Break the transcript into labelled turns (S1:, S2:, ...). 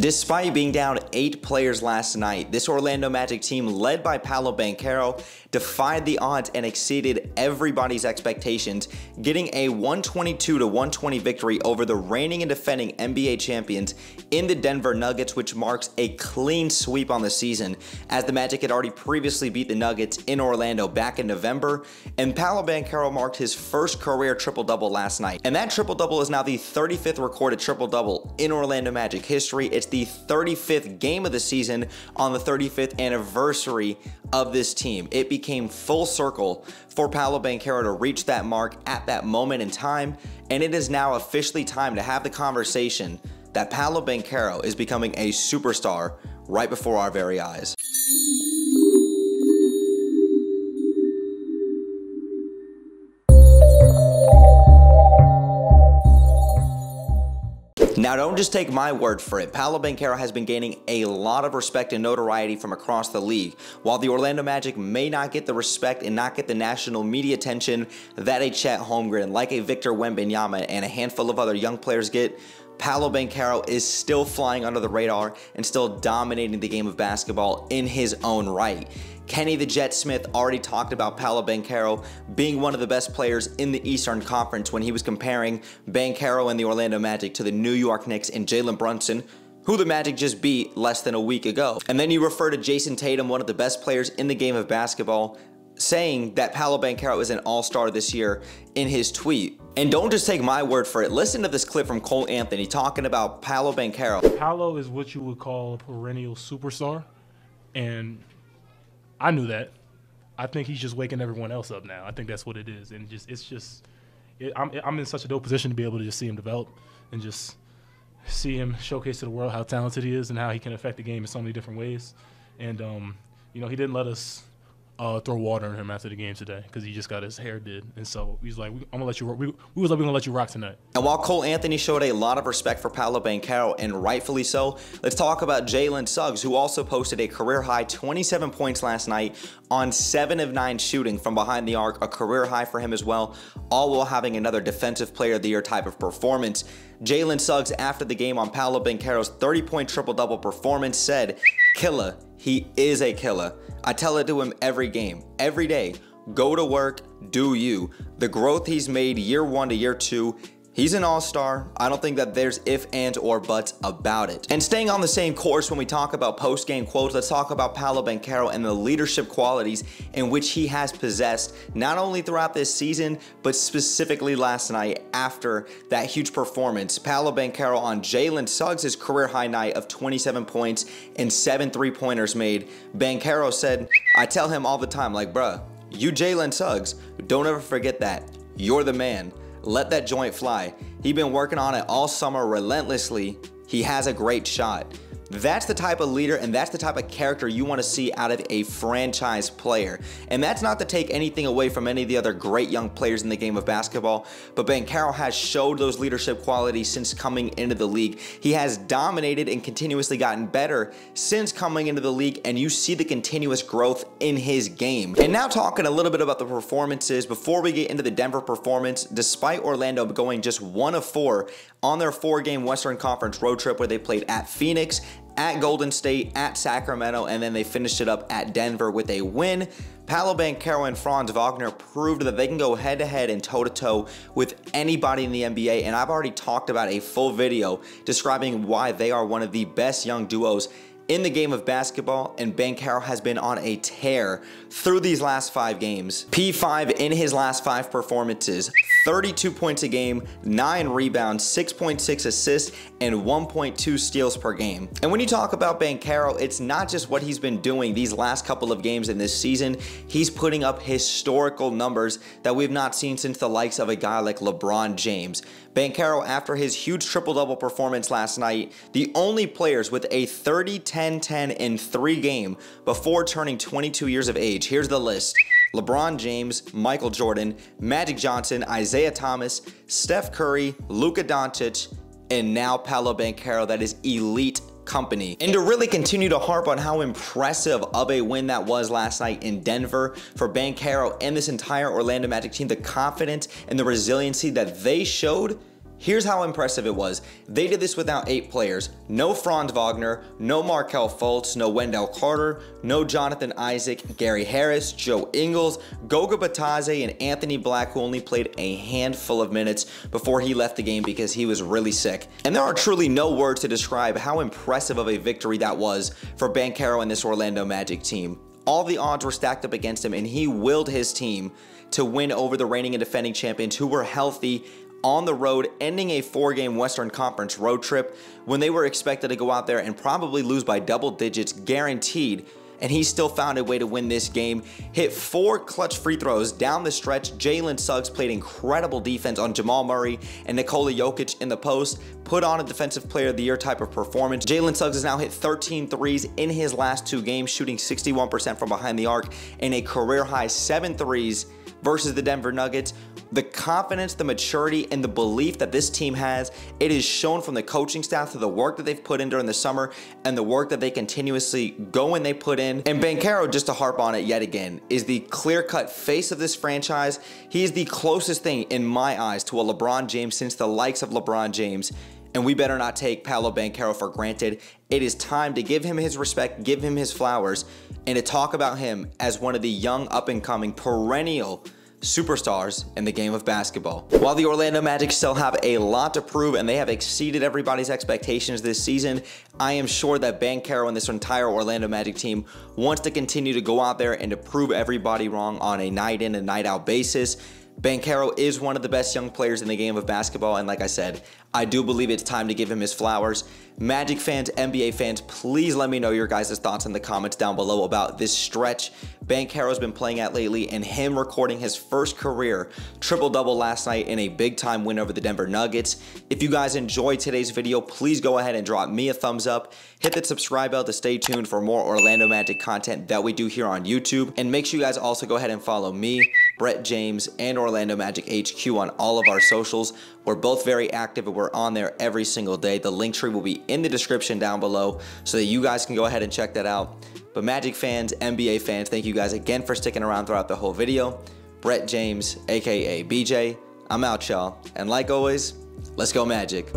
S1: Despite being down eight players last night, this Orlando Magic team led by Paolo Banchero defied the odds and exceeded everybody's expectations, getting a 122 to 120 victory over the reigning and defending NBA champions in the Denver Nuggets, which marks a clean sweep on the season, as the Magic had already previously beat the Nuggets in Orlando back in November, and Paolo Banchero marked his first career triple-double last night. And that triple-double is now the 35th recorded triple-double in Orlando Magic history. It's the 35th game of the season on the 35th anniversary of this team. It became full circle for Paolo Banchero to reach that mark at that moment in time, and it is now officially time to have the conversation that Paolo Banchero is becoming a superstar right before our very eyes. Now, don't just take my word for it. Paolo Banchero has been gaining a lot of respect and notoriety from across the league. While the Orlando Magic may not get the respect and not get the national media attention that a Chet Holmgren, like a Victor Wembanyama, and a handful of other young players get, Paolo Banchero is still flying under the radar and still dominating the game of basketball in his own right. Kenny the Jet Smith already talked about Paolo Banchero being one of the best players in the Eastern Conference when he was comparing Banchero and the Orlando Magic to the New York Knicks and Jalen Brunson, who the Magic just beat less than a week ago. And then you refer to Jayson Tatum, one of the best players in the game of basketball, saying that Paolo Banchero is an all-star this year in his tweet. And don't just take my word for it. Listen to this clip from Cole Anthony talking about Paolo Banchero.
S2: Paolo is what you would call a perennial superstar. And I knew that. I think he's just waking everyone else up now. I think that's what it is, and just it's just it, I'm I'm in such a dope position to be able to just see him develop and just see him showcase to the world how talented he is and how he can affect the game in so many different ways. And um, you know, he didn't let us uh, throw water on him after the game today because he just got his hair did, and so he's like, "I'm gonna let you." We, we was like, "We're gonna let you rock tonight."
S1: And while Cole Anthony showed a lot of respect for Paolo Banchero, and rightfully so, let's talk about Jalen Suggs, who also posted a career high 27 points last night on seven of nine shooting from behind the arc, a career high for him as well, all while having another Defensive Player of the Year type of performance. Jalen Suggs, after the game on Paolo Banchero's 30-point triple-double performance, said, "Killer, he is a killer." I tell it to him every game, every day. Go to work, do you. The growth he's made year one to year two He's an all-star. I don't think that there's if, and, or buts about it. And staying on the same course when we talk about post-game quotes, let's talk about Paolo Banchero and the leadership qualities in which he has possessed, not only throughout this season, but specifically last night after that huge performance. Paolo Banchero on Jalen Suggs' career high night of 27 points and seven three-pointers made. Banchero said, I tell him all the time, like, bruh, you Jalen Suggs, don't ever forget that. You're the man. Let that joint fly. He's been working on it all summer relentlessly. He has a great shot. That's the type of leader and that's the type of character you want to see out of a franchise player. And that's not to take anything away from any of the other great young players in the game of basketball, but Banchero has showed those leadership qualities since coming into the league. He has dominated and continuously gotten better since coming into the league, and you see the continuous growth in his game. And now talking a little bit about the performances, before we get into the Denver performance, despite Orlando going just one of four on their four-game Western Conference road trip where they played at Phoenix, at Golden State, at Sacramento, and then they finished it up at Denver with a win. Paolo Banchero and Franz Wagner proved that they can go head-to-head and toe-to-toe with anybody in the NBA, and I've already talked about a full video describing why they are one of the best young duos in the game of basketball, and Banchero has been on a tear through these last five games. P5 in his last five performances, 32 points a game, 9 rebounds, 6.6 assists, and 1.2 steals per game. And when you talk about Banchero, it's not just what he's been doing these last couple of games in this season, he's putting up historical numbers that we've not seen since the likes of a guy like LeBron James. Banchero, after his huge triple-double performance last night, the only players with a 30-10-10 in three game before turning 22 years of age. Here's the list. LeBron James, Michael Jordan, Magic Johnson, Isiah Thomas, Steph Curry, Luka Doncic, and now Paolo Banchero that is elite company. And to really continue to harp on how impressive of a win that was last night in Denver for Banchero and this entire Orlando Magic team, the confidence and the resiliency that they showed Here's how impressive it was. They did this without eight players. No Franz Wagner, no Markelle Fultz, no Wendell Carter, no Jonathan Isaac, Gary Harris, Joe Ingles, Goga Bitadze, and Anthony Black, who only played a handful of minutes before he left the game because he was really sick. And there are truly no words to describe how impressive of a victory that was for Banchero and this Orlando Magic team. All the odds were stacked up against him, and he willed his team to win over the reigning and defending champions who were healthy on the road, ending a four game Western Conference road trip when they were expected to go out there and probably lose by double digits guaranteed. And he still found a way to win this game. Hit four clutch free throws down the stretch. Jalen Suggs played incredible defense on Jamal Murray and Nikola Jokic in the post. Put on a defensive player of the year type of performance. Jalen Suggs has now hit 13 threes in his last two games, shooting 61% from behind the arc and a career high seven threes versus the Denver Nuggets. The confidence, the maturity, and the belief that this team has, it is shown from the coaching staff to the work that they've put in during the summer and the work that they continuously go and they put in. And Banchero, just to harp on it yet again, is the clear-cut face of this franchise. He is the closest thing in my eyes to a LeBron James since the likes of LeBron James and we better not take Paolo Banchero for granted. It is time to give him his respect, give him his flowers, and to talk about him as one of the young, up and coming, perennial superstars in the game of basketball. While the Orlando Magic still have a lot to prove and they have exceeded everybody's expectations this season, I am sure that Banchero and this entire Orlando Magic team wants to continue to go out there and to prove everybody wrong on a night in and night out basis. Banchero is one of the best young players in the game of basketball, and like I said, I do believe it's time to give him his flowers. Magic fans, NBA fans, please let me know your guys' thoughts in the comments down below about this stretch Banchero's been playing at lately and him recording his first career triple-double last night in a big-time win over the Denver Nuggets. If you guys enjoyed today's video, please go ahead and drop me a thumbs up. Hit that subscribe bell to stay tuned for more Orlando Magic content that we do here on YouTube. And make sure you guys also go ahead and follow me, Brett James, and Orlando Magic HQ on all of our socials. We're both very active and we're on there every single day. The link tree will be in the description down below so that you guys can go ahead and check that out. But Magic fans, NBA fans, thank you guys again for sticking around throughout the whole video. Brett James, aka BJ, I'm out, y'all. And like always, let's go Magic.